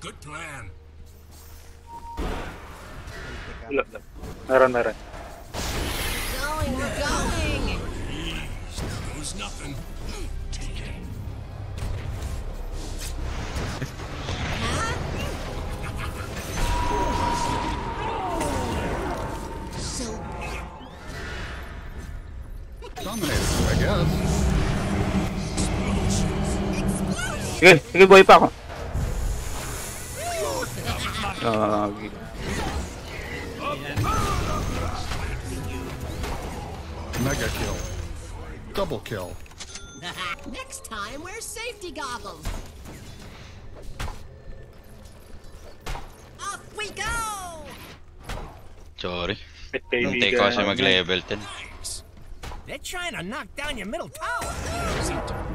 Good plan. Wala, wala. Meron, meron. Going, we're going. Ease. Knows nothing. So Dominator, I guess. Sige, sige, buhay pa ako. Lagi. Mega kill. Double kill. next time, wear safety goggles. Off we go. Sorry. May Hintay ko kasi kaibigan. mag-level 10. They're trying to knock down your middle tower.